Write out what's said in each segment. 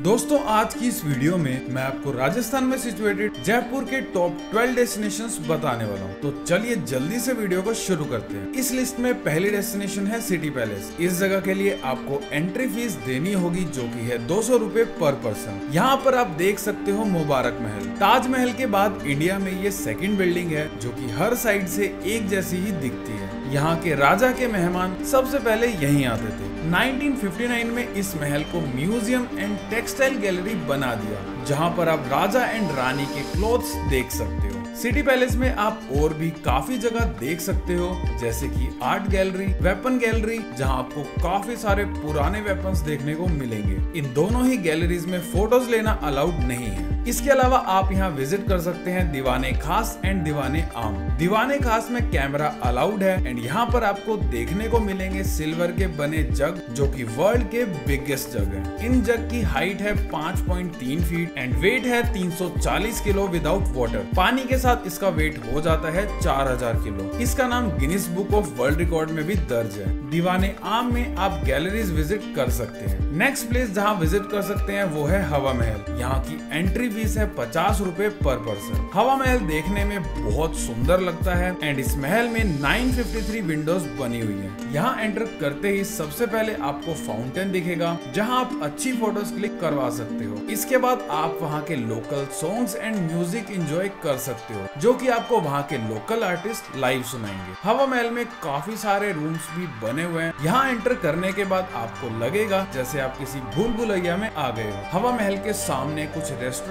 दोस्तों, आज की इस वीडियो में मैं आपको राजस्थान में सिचुएटेड जयपुर के टॉप 12 डेस्टिनेशंस बताने वाला हूँ। तो चलिए जल्दी से वीडियो को शुरू करते हैं। इस लिस्ट में पहली डेस्टिनेशन है सिटी पैलेस इस जगह के लिए आपको एंट्री फ़ीस देनी होगी, जो की है दो सौ पर पर्सन यहाँ पर आप देख सकते हो मुबारक महल। ताजमहल के बाद इंडिया में ये सेकेंड बिल्डिंग है, जो की हर साइड से एक जैसी ही दिखती है। यहाँ के राजा के मेहमान सबसे पहले यही आते थे। 1959 में इस महल को म्यूज़ियम एंड टेक्सटाइल गैलरी बना दिया, जहाँ पर आप राजा एंड रानी के क्लोथ्स देख सकते हो। सिटी पैलेस में आप और भी काफ़ी जगह देख सकते हो, जैसे कि आर्ट गैलरी, वेपन गैलरी, जहाँ आपको काफ़ी सारे पुराने वेपन्स देखने को मिलेंगे। इन दोनों ही गैलरीज में फ़ोटोज़ लेना अलाउड नहीं है। इसके अलावा आप यहाँ विज़िट कर सकते हैं दीवाने खास एंड दीवाने आम। दीवाने खास में कैमरा अलाउड है एंड यहाँ पर आपको देखने को मिलेंगे सिल्वर के बने जग, जो कि वर्ल्ड के बिगेस्ट जग है। इन जग की हाइट है 5.3 फीट एंड वेट है 340 किलो विदाउट वाटर पानी के साथ इसका वेट हो जाता है 4000 किलो। इसका नाम Guinness book of world record में भी दर्ज है। दीवाने आम में आप गैलरीज विज़िट कर सकते हैं। नेक्स्ट प्लेस जहाँ विज़िट कर सकते हैं वो है हवा महल। यहाँ की एंट्री फ़ीस है, पचास रूपए पर पर्सन। हवा महल देखने में बहुत सुंदर लगता है एंड इस महल में 953 विंडोज़ बनी हुई है। यहाँ एंटर करते ही सबसे पहले आपको फाउंटेन दिखेगा, जहाँ आप अच्छी फ़ोटोज़ क्लिक करवा सकते हो। इसके बाद आप वहाँ के local songs and music enjoy कर सकते हो, जो की आपको वहाँ के लोकल आर्टिस्ट लाइव सुनाएँगे। हवा महल में काफ़ी सारे रूम्स भी बने हुए हैं। यहाँ एंटर करने के बाद आपको लगेगा जैसे आप किसी भूल भुलैया में आ गए हो। हवा महल के सामने कुछ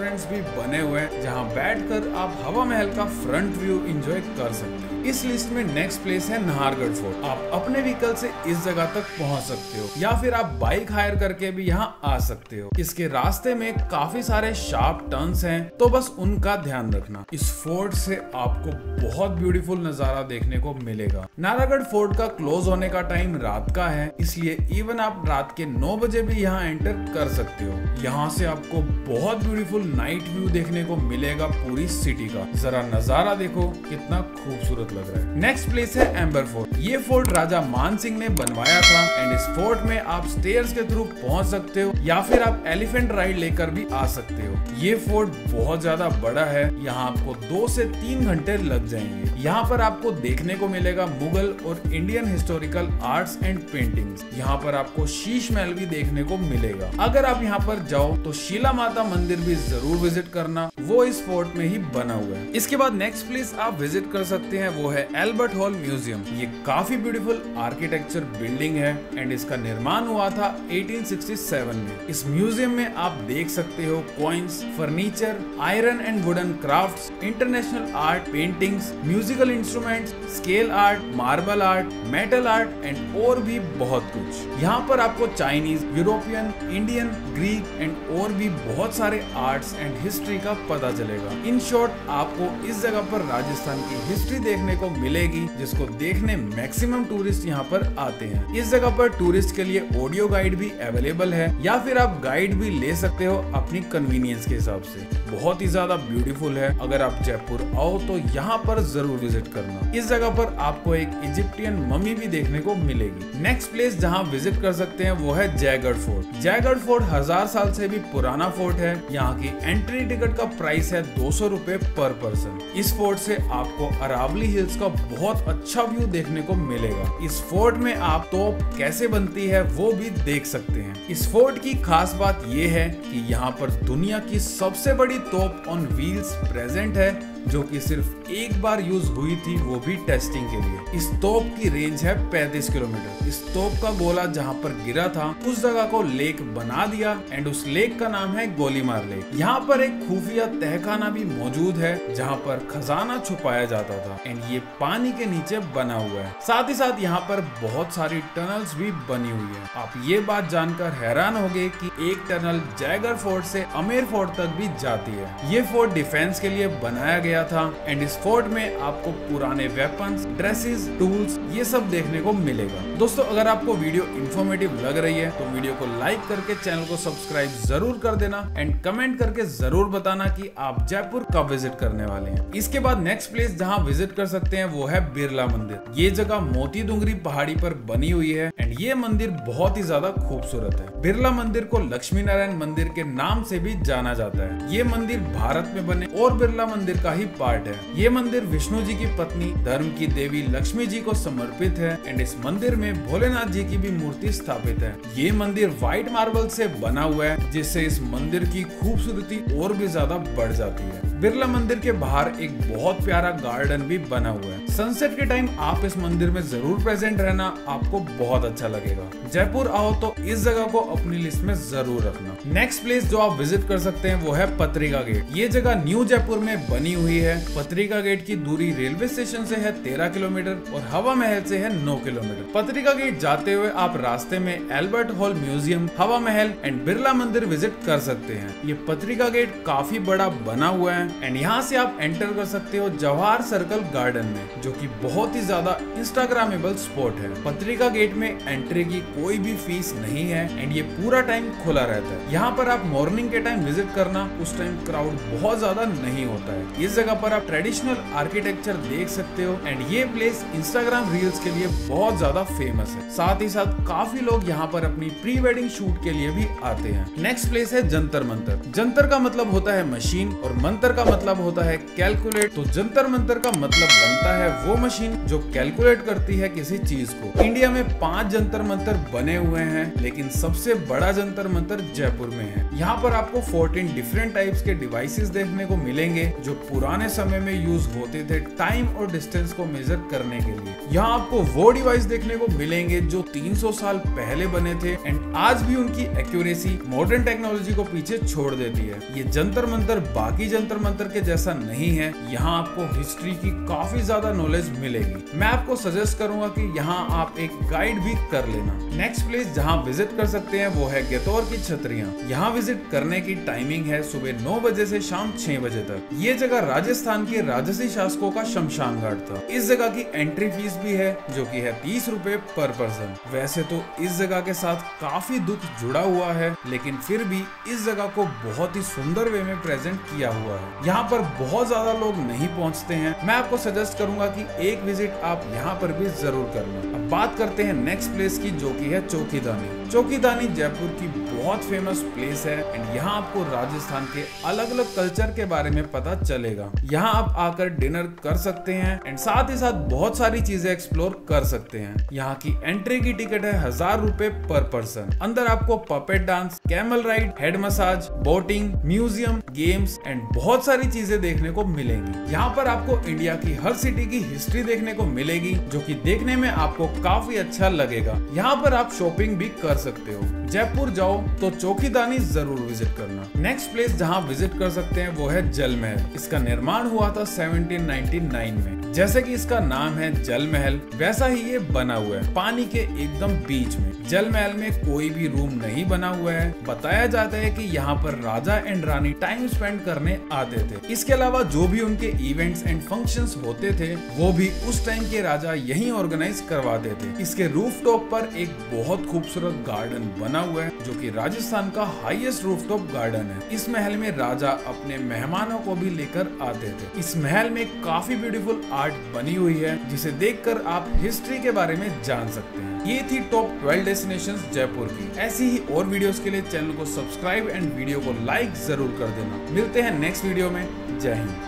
रेस्टोरेंट्स भी बने हुए हैं, जहाँ बैठकर आप हवा महल का फ्रंट व्यू एंजॉय कर सकते हैं। इस लिस्ट में नेक्स्ट प्लेस है नाहरगढ़ फोर्ट आप अपने व्हीकल से इस जगह तक पहुँच सकते हो, या फिर आप बाइक हायर करके भी यहाँ आ सकते हो। इसके रास्ते में काफ़ी सारे शार्प टर्न्स हैं तो बस उनका ध्यान रखना। इस फोर्ट से आपको बहुत ब्यूटीफुल नज़ारा देखने को मिलेगा। नारागढ़ फोर्ट का क्लोज होने का टाइम रात का है, इसलिए इवन आप रात के नौ बजे भी यहाँ एंटर कर सकते हो। यहाँ से आपको बहुत ब्यूटीफुल नाइट व्यू देखने को मिलेगा पूरी सिटी का। जरा नज़ारा देखो, कितना खूबसूरत लग रहा है। नेक्स्ट प्लेस है एम्बर फोर्ट ये फोर्ट राजा मान सिंह ने बनवाया था एंड इस फोर्ट में आप स्टेयर्स के थ्रू पहुँच सकते हो या फिर आप एलिफेंट राइड लेकर भी आ सकते हो। ये फोर्ट बहुत ज़्यादा बड़ा है। यहाँ आपको दो से तीन घंटे लग जाएँगे। यहाँ पर आपको देखने को मिलेगा मुगल और Indian historical arts and paintings यहाँ पर आपको शीश महल भी देखने को मिलेगा। अगर आप यहाँ पर जाओ तो शिला माता मंदिर भी ज़रूर विज़िट करना। वो इस फोर्ट में ही बना हुआ है। इसके बाद नेक्स्ट प्लेस आप विज़िट कर सकते हैं। वो है एल्बर्ट हॉल म्यूज़ियम ये काफ़ी ब्यूटीफुल आर्किटेक्चर बिल्डिंग है एंड इसका निर्माण हुआ था 1867 में. इस म्यूज़ियम में आप देख सकते हो coins furniture iron and wooden crafts international art paintings musical instruments scale art marble art metal art and और भी बहुत कुछ. यहाँ पर आपको Chinese European Indian Greek and और भी बहुत सारे आर्ट्स एंड हिस्ट्री का पता चलेगा. इन शॉर्ट आपको इस जगह पर राजस्थान की हिस्ट्री देखने को मिलेगी, जिसको देखने मैक्सिमम टूरिस्ट यहाँ पर आते हैं। इस जगह पर टूरिस्ट के लिए ऑडियो गाइड भी अवेलेबल है, या फिर आप गाइड भी ले सकते हो अपनी कन्वीनियंस के हिसाब से। बहुत ही ज़्यादा ब्यूटीफुल है। अगर आप जयपुर आओ तो यहाँ पर ज़रूर विज़िट करना। इस जगह पर आपको एक इजिप्टियन मम्मी भी देखने को मिलेगी। नेक्स्ट प्लेस जहाँ विज़िट कर सकते हैं, वो है जयगढ़ फोर्ट जयगढ़ फोर्ट हज़ार साल से भी पुराना फोर्ट है। यहाँ की एंट्री टिकट का प्राइस है दो सौ पर पर्सन इस फोर्ट से आपको अरावली हिल्स का बहुत अच्छा व्यू देखने को मिलेगा। इस फोर्ट में आप तो कैसे बनती है, वो भी देख सकते हैं। इस फोर्ट की खास बात ये है कि यहाँ पर दुनिया की सबसे बड़ी तोप ऑन व्हील्स प्रेजेंट है जो कि सिर्फ़ एक बार यूज़ हुई थी, वो भी टेस्टिंग के लिए। इस तोप की रेंज है 35 किलोमीटर। इस तोप का गोला जहाँ पर गिरा था, उस जगह को लेक बना दिया एंड उस लेक का नाम है गोलीमार लेक। यहाँ पर एक खुफिया तहखाना भी मौजूद है, जहाँ पर खजाना छुपाया जाता था एंड ये पानी के नीचे बना हुआ है। साथ ही साथ यहाँ पर बहुत सारी टनल्स भी बनी हुई है। आप ये बात जानकर हैरान हो कि एक टनल जयगर फोर्ट से अमेर फोर्ट तक भी जाती है। ये फोर्ट डिफेंस के लिए बनाया गया गया था एंड इस फोर्ट में आपको पुराने वेपन्स ड्रेसेस टूल्स ये सब देखने को मिलेगा। दोस्तों, अगर आपको वीडियो इन्फॉर्मेटिव लग रही है तो वीडियो को लाइक करके चैनल को सब्सक्राइब ज़रूर कर देना एंड कमेंट करके ज़रूर बताना की आप जयपुर कब विज़िट करने वाले हैं। इसके बाद नेक्स्ट प्लेस जहाँ विज़िट कर सकते हैं, वो है बिरला मंदिर। ये जगह मोती डूंगरी पहाड़ी पर बनी हुई है एंड ये मंदिर बहुत ही ज़्यादा खूबसूरत है। बिरला मंदिर को लक्ष्मी नारायण मंदिर के नाम से भी जाना जाता है। ये मंदिर भारत में बने और बिरला मंदिर का ही पार्ट है। ये मंदिर विष्णु जी की पत्नी, धर्म की देवी लक्ष्मी जी को समर्पित है एंड इस मंदिर में भोलेनाथ जी की भी मूर्ति स्थापित है। ये मंदिर व्हाइट मार्बल से बना हुआ है, जिससे इस मंदिर की खूबसूरती और भी ज़्यादा बढ़ जाती है। बिरला मंदिर के बाहर एक बहुत प्यारा गार्डन भी बना हुआ है। सनसेट के टाइम आप इस मंदिर में ज़रूर प्रेजेंट रहना, आपको बहुत अच्छा लगेगा। जयपुर आओ तो इस जगह को अपनी लिस्ट में ज़रूर रखना। नेक्स्ट प्लेस जो आप विज़िट कर सकते हैं, वो है पत्रिका गेट ये जगह न्यू जयपुर में बनी हुई है। पत्रिका गेट की दूरी रेलवे स्टेशन से है तेरह किलोमीटर और हवा महल से है नौ किलोमीटर। पत्रिका गेट जाते हुए आप रास्ते में एल्बर्ट हॉल म्यूज़ियम हवा महल एंड बिरला मंदिर विज़िट कर सकते हैं। ये पत्रिका गेट काफ़ी बड़ा बना हुआ है। एंड यहाँ से आप एंटर कर सकते हो जवाहर सर्कल गार्डन में, जो कि बहुत ही ज़्यादा इंस्टाग्रामेबल स्पॉट है। पत्रिका गेट में एंट्री की कोई भी फ़ीस नहीं है एंड ये पूरा टाइम खुला रहता है। यहाँ पर आप मॉर्निंग के टाइम विज़िट करना, उस टाइम क्राउड बहुत ज़्यादा नहीं होता है। इस जगह पर आप ट्रेडिशनल आर्किटेक्चर देख सकते हो एंड ये प्लेस इंस्टाग्राम रील्स के लिए बहुत ज़्यादा फ़ेमस है। साथ ही साथ काफ़ी लोग यहाँ पर अपनी प्री वेडिंग शूट के लिए भी आते हैं। नेक्स्ट प्लेस है जंतर मंतर जंतर का मतलब होता है मशीन और मंत्र का मतलब होता है कैलकुलेट तो जंतर मंतर का मतलब बनता है वो मशीन जो कैलकुलेट करती है किसी चीज़ को। इंडिया में पाँच जंतर मंतर बने हुए हैं, लेकिन सबसे बड़ा जंतर मंतर जयपुर में है। यहाँ पर आपको 14 डिफरेंट टाइप्स के डिवाइसेस देखने को मिलेंगे, जो पुराने समय में यूज़ होते थे टाइम और डिस्टेंस को मेजर करने के लिए। यहाँ आपको वो डिवाइस देखने को मिलेंगे, जो 300 साल पहले बने थे एंड आज भी उनकी एक्यूरेसी मॉडर्न टेक्नोलॉजी को पीछे छोड़ देती है। ये जंतर मंतर बाकी जंतर मंतर के जैसा नहीं है। यहाँ आपको हिस्ट्री की काफ़ी ज़्यादा नॉलेज मिलेगी। मैं आपको सजेस्ट करूँगा कि यहाँ आप एक गाइड भी कर लेना। नेक्स्ट प्लेस जहाँ विज़िट कर सकते हैं वो है गेतौर की छतरिया। यहाँ विज़िट करने की टाइमिंग है सुबह नौ बजे से शाम छह बजे तक। ये जगह राजस्थान के राजसी शासकों का शमशान घाट था। इस जगह की एंट्री फ़ीस भी है, जो की है तीस रूपए पर पर्सन वैसे तो इस जगह के साथ काफ़ी दुख जुड़ा हुआ है, लेकिन फिर भी इस जगह को बहुत ही सुंदर वे में प्रेजेंट किया हुआ है। यहाँ पर बहुत ज़्यादा लोग नहीं पहुँचते हैं। मैं आपको सजेस्ट करूँगा कि एक विज़िट आप यहाँ पर भी ज़रूर करना। अब बात करते हैं नेक्स्ट प्लेस की, जो की है चौकीदानी। चौकीदानी जयपुर की बहुत फ़ेमस प्लेस है एंड यहाँ आपको राजस्थान के अलग अलग कल्चर के बारे में पता चलेगा। यहाँ आप आकर डिनर कर सकते हैं एंड साथ ही साथ बहुत सारी चीज़ें एक्सप्लोर कर सकते हैं। यहाँ की एंट्री की टिकट है हज़ार रूपए पर पर्सन अंदर आपको puppet dance camel ride head massage boating museum games and बहुत सारी चीज़ें देखने को मिलेंगी। यहाँ पर आपको इंडिया की हर सिटी की हिस्ट्री देखने को मिलेगी, जो कि देखने में आपको काफ़ी अच्छा लगेगा। यहाँ पर आप शॉपिंग भी कर सकते हो। जयपुर जाओ तो चौकीदानी ज़रूर विज़िट करना। नेक्स्ट प्लेस जहाँ विज़िट कर सकते हैं वो है जल महल इसका निर्माण हुआ था 1799 में। जैसे कि इसका नाम है जल महल वैसा ही ये बना हुआ है, पानी के एकदम बीच में। जल महल में कोई भी रूम नहीं बना हुआ है। बताया जाता है कि यहाँ पर राजा एंड रानी टाइम स्पेंड करने आते थे। इसके अलावा जो भी उनके इवेंट्स एंड फ़ंक्शंस होते थे, वो भी उस टाइम के राजा यही ऑर्गेनाइज करवाते थे। इसके रूफ टॉप पर एक बहुत खूबसूरत गार्डन बना हुआ है, जो की राजस्थान का हाइएस्ट रूफ टॉप गार्डन है। इस महल में राजा अपने मेहमानों को भी लेकर आते थे। इस महल में काफ़ी ब्यूटीफुल आर्ट बनी हुई है, जिसे देखकर आप हिस्ट्री के बारे में जान सकते हैं। ये थी टॉप 12 डेस्टिनेशन जयपुर की। ऐसी ही और वीडियोस के लिए चैनल को सब्सक्राइब एंड वीडियो को लाइक ज़रूर कर देना। मिलते हैं नेक्स्ट वीडियो में। जय हिंद।